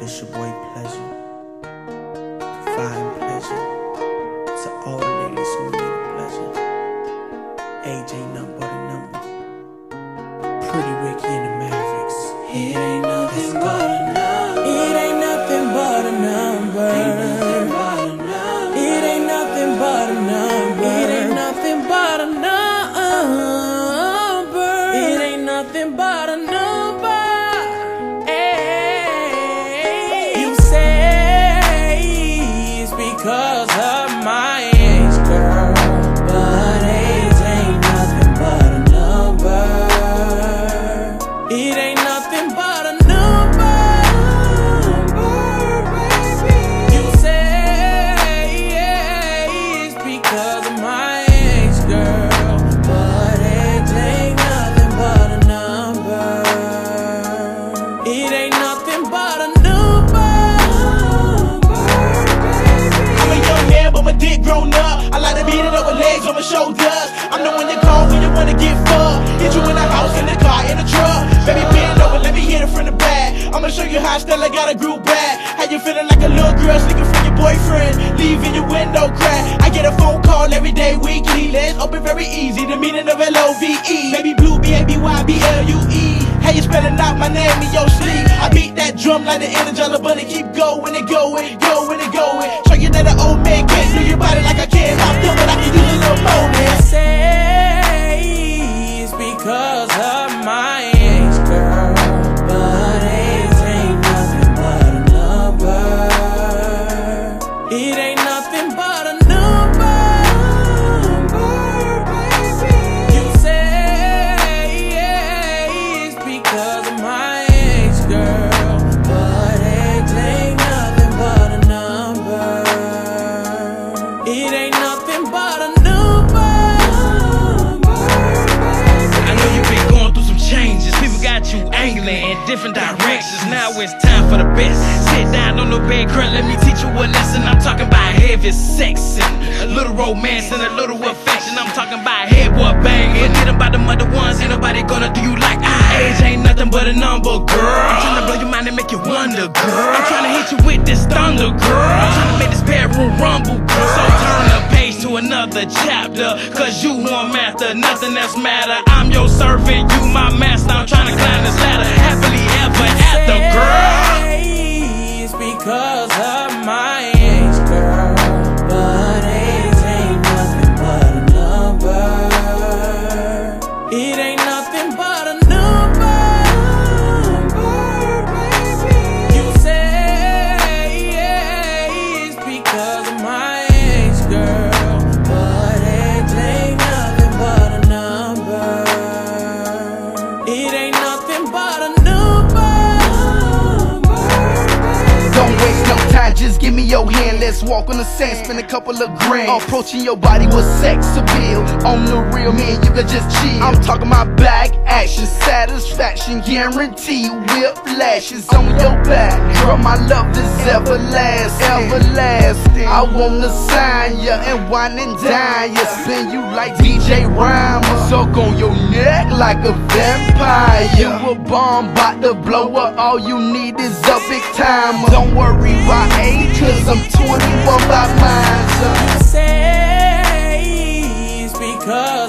This your boy Pleasure. Providing pleasure to all the who need pleasure. Nothing but a number. Pretty Ricky and the Mavericks. It ain't nothing but a number. It ain't nothing but a number. It ain't nothing but a number. It ain't nothing but a number. It ain't nothing but a number. Because grown up. I like to beat it up with legs on my shoulders. I'm the one you call when you wanna get fucked. Hit you in the house, in the car, in the truck. Baby, bend over, let me hit it from the back. I'ma show you how Stella got a group back. How you feeling like a little girl sneaking from your boyfriend? Leaving your window crack. I get a phone call every day, weekly. Let's open very easy. The meaning of L O V E. Baby blue, B A B Y B L U E. How you spelling out my name in your sleep? I beat that drum like the Energizer Bunny. Keep going and going, different directions. Now it's time for the best. Sit down on the bed, girl. Let me teach you a lesson. I'm talking about heavy sex and a little romance and a little affection. I'm talking about head boy banging. Forget about the mother ones. Ain't nobody gonna do you like I. Age ain't nothing but a number, girl. I'm trying to blow your mind and make you wonder, girl. I'm trying to hit you with this thunder, girl. I'm trying to make this bedroom rumble, girl. So turn the page to another chapter. Cause you want master, nothing else matter. I'm your servant, you my master. I'm trying to climb this ladder give me your hand. Let's walk on the sand, spend a couple of grand. Approaching your body with sex appeal. On the real, man, you can just chill. I'm talking my back action, satisfaction, guarantee. Whip lashes on your back. Girl, my love is everlasting. Everlasting. I wanna sign ya and wine and dine ya. Spin you like DJ Rhymer. Suck on your neck like a vampire. You a bomb, bout to blow up. All you need is a big timer. Don't worry about age, cause I'm 21 by mine. it's because